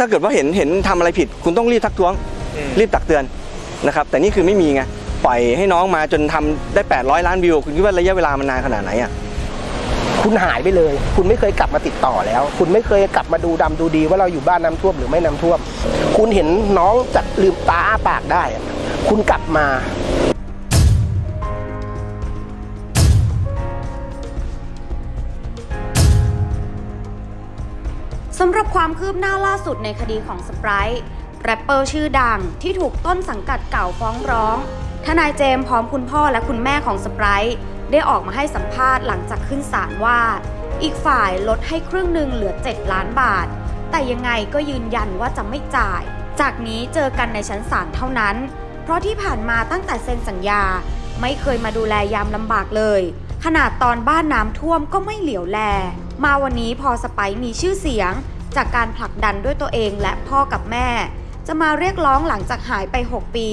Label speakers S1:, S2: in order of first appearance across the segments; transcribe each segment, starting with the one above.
S1: ถ้าเกิดว่าเห็นเห็นทำอะไรผิด คุณต้องรีบทักท้วง
S2: อืม
S1: รีบตักเตือนนะครับ แต่นี่คือไม่มีไงปล่อยให้น้องมาจนทำได้ 800 ล้านวิว คุณคิดว่าระยะเวลามันนานขนาดไหนอะ
S3: คุณหายไปเลย คุณไม่เคยกลับมาติดต่อแล้ว คุณไม่เคยกลับมาดูดำดูดีว่าเราอยู่บ้านน้ำท่วมหรือไม่น้ำท่วม คุณเห็นน้องจัดลืมตาอ้าปากได้อะคุณกลับมาำ
S4: หรับความคืบหน้าล่าสุดในคดีของสไปร์แรปเปอร์ชื่อดังที่ถูกต้นสังกัดเก่าฟ้องร้อง ทนายเจมส์พร้อมคุณพ่อและคุณแม่ของสไปร์ได้ออกมาให้สัมภาษณ์หลังจากขึ้นศาลว่า อีกฝ่ายลดให้ครึ่งหนึ่งเหลือ 7 ล้านบาท แต่ยังไงก็ยืนยันว่าจะไม่จ่าย จากนี้เจอกันในชั้นศาลเท่านั้น เพราะที่ผ่านมาตั้งแต่เซ็นสัญญา ไม่เคยมาดูแลยามลำบากเลย ขนาดตอนบ้านน้ำท่วมก็ไม่เหลียวแล มาวันนี้พอสไปร์มีชื่อเสียง จากการผลักดันด้วยตัวเองและพ่อกับแม่ จะมาเรียกร้องหลังจากหายไป 6 ปี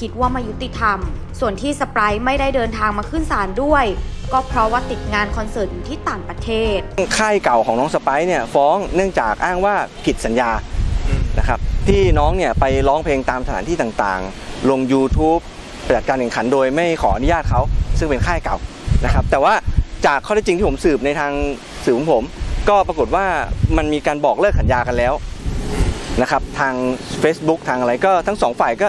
S4: คิดว่ามายุติธรรม ส่วนที่สไปร์ไม่ได้เดินทางมาขึ้นศาลด้วย ก็เพราะว่าติดงานคอนเสิร์ตอยู่ที่ต่างประเทศ
S1: ค่ายเก่าของน้องสไปซ์เนี่ยฟ้องเนื่องจากอ้างว่าผิดสัญญานะครับที่น้องเนี่ยไปร้องเพลงตามสถานที่ต่างๆ ลง YouTube ปฏิบัติการแข่งขันโดยไม่ขออนุญาตเขาซึ่งเป็นค่ายเก่านะครับแต่ว่าจากข้อเท็จจริงที่ผมสืบในทางสื่อของผม ก็ปรากฏว่ามันมีการบอกเลิกสัญญากันแล้วนะครับทาง Facebook ทางอะไรก็ทั้งสองฝ่ายก็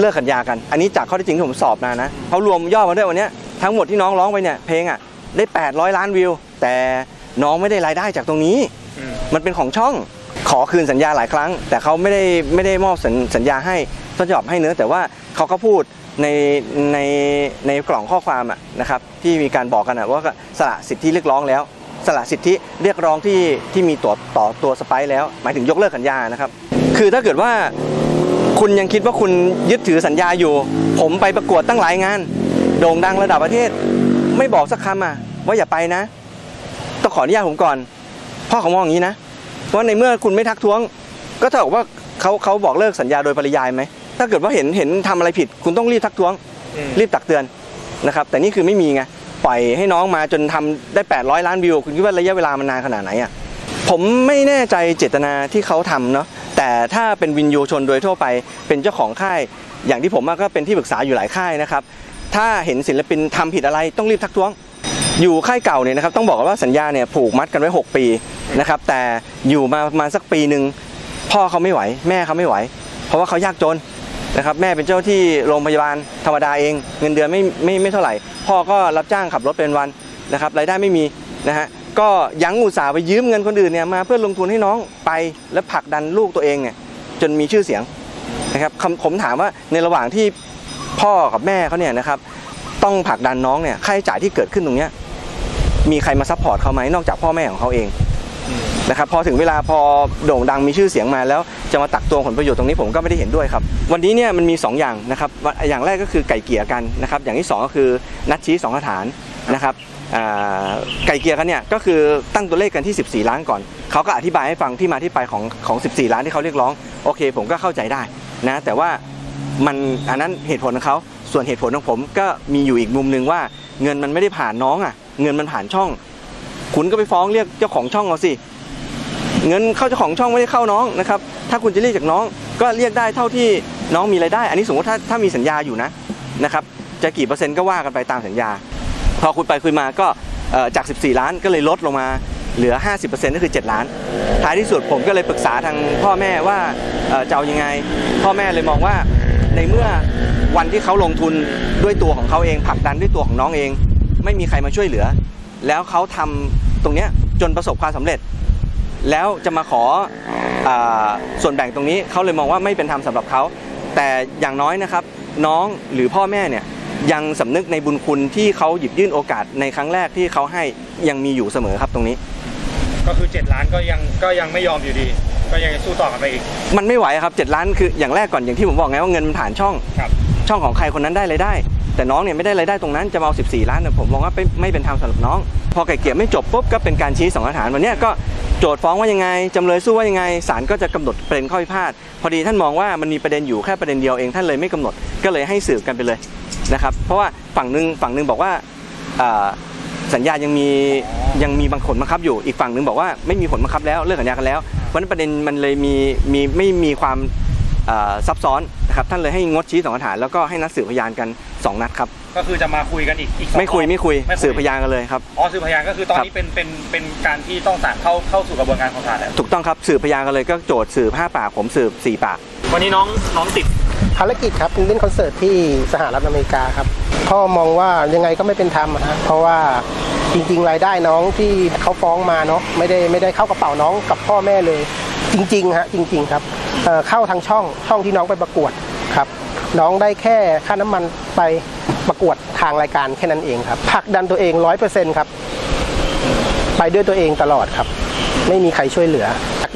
S1: เลิกสัญญากัน อันนี้จากข้อท็จจริงที่ผมสอบมานะเขารวมยอดมาด้วยวันนี้ทั้งหมดที่น้องร้องไปเนี่ยเพลงอะได้ 800 ล้านวิว แต่น้องไม่ได้รายได้จากตรงนี้
S2: มั
S1: นเป็นของช่องขอคืนสัญญาหลายครั้ง แต่เขาไม่ได้ไม่ได้มอบสัญสญญาให้ต้นฉบับให้เนื้อแต่ว่าเขาก็พูดในในในกล่องข้อความอะนะครับที่มีการบอกกันอะว่าสละสิทธิเรียกร้องแล้ว สละสิทธิเรียกร้องที่ที่มีต่อต่อตัวสไปซ์แล้ว หมายถึงยกเลิกสัญญานะครับ คือถ้าเกิดว่าคุณยังคิดว่าคุณยึดถือสัญญาอยู่ ผมไปประกวดตั้งหลายงาน โด่งดังระดับประเทศ ไม่บอกสักคำอะว่าอย่าไปนะ ต้องขออนุญาตผมก่อน พ่อเขามองอย่างนี้นะเพราะในเมื่อคุณไม่ทักท้วง ก็เท่ากับว่าเขาเขาบอกเลิกสัญญาโดยปริยายไหมถ้าเกิดว่าเห็นเห็นทำอะไรผิด คุณต้องรีบทักท้วง
S2: อืม
S1: รีบตักเตือนนะครับ แต่นี่คือไม่มีไง ปล่อยให้น้องมาจนทำได้ 800 ล้านวิว คุณคิดว่าระยะเวลามันนานขนาดไหนอะผมไม่แน่ใจเจตนาที่เขาทำเนาะแต่ถ้าเป็นวินยูชนโดยทั่วไป เป็นเจ้าของค่าย อย่างที่ผมก็เป็นที่ปรึกษาอยู่หลายค่ายนะครับถ้าเห็นศิลปินทำผิดอะไรต้องรีบทักท้วง อยู่ค่ายเก่าเนี่ยนะครับต้องบอกว่าสัญญาเนี่ยผูกมัดกันไว้ 6 ปีนะครับแต่อยู่มาประมาณสักปีหนึ่งพ่อเขาไม่ไหว แม่เขาไม่ไหว เพราะว่าเขายากจน นะครับแม่เป็นเจ้าที่โรงพยาบาลธรรมดาเอง เงินเดือนไม่ไม่ไม่เท่าไหร่ พ่อก็รับจ้างขับรถเป็นวันนะครับรายได้ไม่มีนะฮะก็ยังอุตสาห์ไปยืมเงินคนอื่นเนี่ยมาเพื่อลงทุนให้น้องไปแล้วผลักดันลูกตัวเองเนี่ยจนมีชื่อเสียงนะครับผมถามว่าในระหว่างที่พ่อกับแม่เขาเนี่ยนะครับต้องผลักดันน้องเนี่ยค่าใช้จ่ายที่เกิดขึ้นตรงเนี้ยมีใครมา support เขาไหมนอกจากพ่อแม่ของเขาเอง นะครับพอถึงเวลาพอโด่งดังมีชื่อเสียงมาแล้วจะมาตักตวงผลประโยชน์ตรงนี้ผมก็ไม่ได้เห็นด้วยครับวันนี้เนี่ยมันมี 2 อย่างนะครับอย่างแรกก็คือไกล่เกลี่ยกันนะครับอย่างที่ 2 ก็คือนัดชี้สองสถานนะครับไกล่เกลี่ยกันเนี่ยก็คือตั้งตัวเลขกันที่ 14 ล้านก่อน เขาก็อธิบายให้ฟังที่มาที่ไปของของ 14 ล้านที่เขาเรียกร้อง โอเค ผมก็เข้าใจได้นะแต่ว่ามันอันนั้นเหตุผลของเขาส่วนเหตุผลของผมก็มีอยู่อีกมุมหนึ่งว่าเงินมันไม่ได้ผ่านน้องอะเงินมันผ่านช่อง คุณก็ไปฟ้องเรียกเจ้าของช่องเอาสิ เงินเข้าเจ้าของช่องไม่ได้เข้าน้องนะครับ ถ้าคุณจะเรียกจากน้องก็เรียกได้เท่าที่น้องมีรายได้ อันนี้สมมติถ้าถ้ามีสัญญาอยู่นะนะครับจะกี่เปอร์เซ็นต์ก็ว่ากันไปตามสัญญา พอคุยไปคุยมาก็จาก 14 ล้านก็เลยลดลงมาเหลือ 50%ก็คือ 7 ล้าน ท้ายที่สุดผมก็เลยปรึกษาทางพ่อแม่ว่าเจะเอายังไง พ่อแม่เลยมองว่าในเมื่อวันที่เขาลงทุนด้วยตัวของเขาเองผลักดันด้วยตัวของน้องเอง ไม่มีใครมาช่วยเหลือ แล้วเขาทำตรงเนี้ยจนประสบความสำเร็จ แล้วจะมาขออาส่วนแบ่งตรงนี้เขาเลยมองว่าไม่เป็นธรรมสำหรับเขา แต่อย่างน้อยนะครับน้องหรือพ่อแม่เนี่ยยังสำนึกในบุญคุณที่เขาหยิบยื่นโอกาสในครั้งแรกที่เขาให้ยังมีอยู่เสมอครับตรงนี้
S2: ก็คือ 7 ล้านก็ยังก็ยังไม่ยอมอยู่ดี ก็ยังจะสู้ต่อกันไปอีก
S1: มันไม่ไหวครับ 7 ล้านคืออย่างแรกก่อนอย่างที่ผมบอกไงว่าเงินมันผ่านช่อง
S2: ครับ
S1: ช่องของใครคนนั้นได้รายได้ แต่น้องเนี่ยไม่ได้รายได้ตรงนั้นจะมาเอา14 ล้านเนี่ยผมมองว่าไม่ไม่เป็นธรรมสำหรับน้อง พอไก่เกลี่ยไม่จบปุ๊บก็เป็นการชี้สองสถานวันนี้ก็โจทย์ฟ้องว่ายังไงจำเลยสู้ว่ายังไงศาลก็จะกำหนดประเด็นข้อพิพาทพอดีท่านมองว่ามันมีประเด็นอยู่แค่ประเด็นเดียวเองท่านเลยไม่กำหนดก็เลยให้สืบกันไปเลยนะครับเพราะว่าฝั่งหนึ่งฝั่งหนึ่งบอกว่าสัญญายังมียังมีบางผลบังคับอยู่อีกฝั่งหนึ่งบอกว่าไม่มีผลบังคับแล้วเลิกสัญญากันแล้วเพราะนั้นประเด็นมันเลยมีมีไม่มีความ ซับซ้อนนะครับท่านเลยให้งดชี้สองสถานแล้วก็ให้นัดสืบพยานกันสองนัดครับ
S2: ก็คือจะมาคุยกันอีกอีกสอง
S1: ไม่คุย
S2: รอบ
S1: ไม่คุย
S2: ไม่คุย
S1: สืบพยานกันเลยครับ
S2: อ๋อสืบพยานก็คือตอน
S1: ครับ
S2: นี้เป็นเป็นเป็นการที่ต้องศาลเข้าเข้าสู่กระบวนการของศาลแล้ว
S1: ถูกต้องครับสืบพยานกันเลยก็โจทย์สืบ5ปากผมสืบ 4 ปาก
S2: วันนี้น้องน้องติด
S3: ภารกิจครับเล่นคอนเสิร์ตที่สหรัฐอเมริกาครับพ่อมองว่ายังไงก็ไม่เป็นธรรมอะฮะเพราะว่าจริงๆ รายได้น้องที่เขาฟ้องมาเนาะไม่ได้ไม่ได้เข้ากระเป๋าน้องกับพ่อแม่เลย จริงๆฮะจริง ๆ ครับ เข้าทางช่องช่องที่น้องไปประกวดครับ น้องได้แค่ค่าน้ำมันไปประกวดทางรายการแค่นั้นเองครับผลักดันตัวเองร้อยเปอร์เซ็นต์ครับ ไปด้วยตัวเองตลอดครับ ไม่มีใครช่วยเหลือ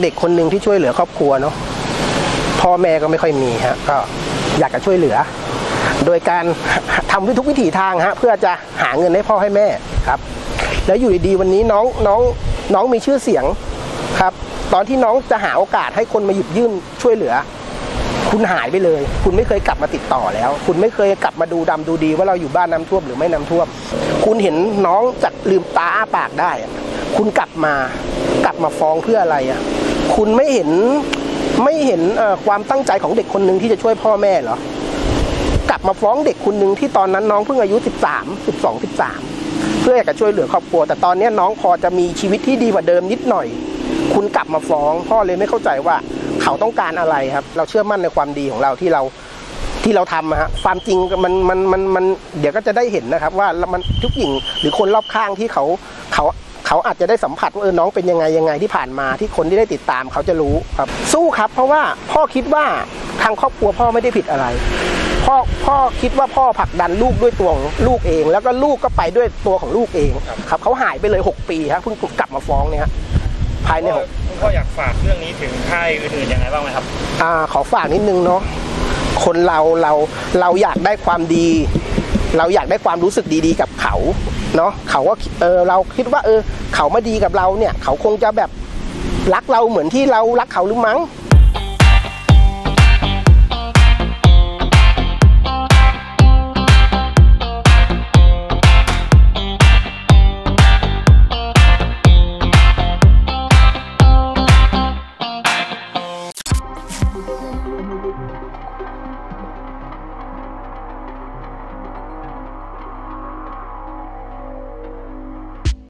S3: เด็กคนหนึ่งที่ช่วยเหลือครอบครัวเนาะพ่อแม่ก็ไม่ค่อยมีฮะก็อยากจะช่วยเหลือ โดยการทำด้วยทุกวิถีทางฮะเพื่อจะหาเงินให้พ่อให้แม่ครับ แล้วอยู่ดีๆวันนี้น้องน้องน้องมีชื่อเสียงครับ ตอนที่น้องจะหาโอกาสให้คนมาหยิบยื่นช่วยเหลือ คุณหายไปเลย คุณไม่เคยกลับมาติดต่อแล้ว คุณไม่เคยกลับมาดูดำดูดีว่าเราอยู่บ้านน้ำท่วมหรือไม่น้ำท่วม คุณเห็นน้องจากลืมตาอ้าปากได้ คุณกลับมากลับมาฟ้องเพื่ออะไรอะคุณไม่เห็นไม่เห็นความตั้งใจของเด็กคนหนึ่งที่จะช่วยพ่อแม่เหรอกลับมาฟ้องเด็กคนหนึ่งที่ตอนนั้นน้องเพิ่งอายุ 13 12 13 เพื่ออยากจะช่วยเหลือครอบครัว แต่ตอนนี้น้องพอจะมีชีวิตที่ดีกว่าเดิมนิดหน่อย คุณกลับมาฟ้องพ่อเลยไม่เข้าใจว่าเขาต้องการอะไรครับ เราเชื่อมั่นในความดีของเราที่เราที่เราทำฮะความจริงมันมันมันมันเดี๋ยวก็จะได้เห็นนะครับ ว่ามันทุกอย่างหรือคนรอบข้างที่เขาเขาเขาอาจจะได้สัมผัสว่าเออน้องเป็นยังไงยังไงที่ผ่านมาที่คนที่ได้ติดตามเขาจะรู้ครับ สู้ครับ เพราะว่าพ่อคิดว่าทางครอบครัวพ่อไม่ได้ผิดอะไรพ่อพ่อคิดว่าพ่อผลักดันลูกด้วยตัวของลูกเอง แล้วก็ลูกก็ไปด้วยตัวของลูกเองครับเขาหายไปเลย 6 ปีครับเพิ่งกลับมาฟ้องเนี่ย ภายในหก
S2: คุณพ่ออยากฝากเรื่องนี้ถึงค่ายอื่นๆยังไงบ้างไหมครับ
S3: อ่าขอฝากนิดนึงเนาะคนเราเราเราอยากได้ความดี เราอยากได้ความรู้สึกดีๆ กับเขาเนาะเขาก็เออเราคิดว่าเออ เขามาดีกับเราเนี่ย เขาคงจะแบบรักเราเหมือนที่เรารักเขาหรือมั้ง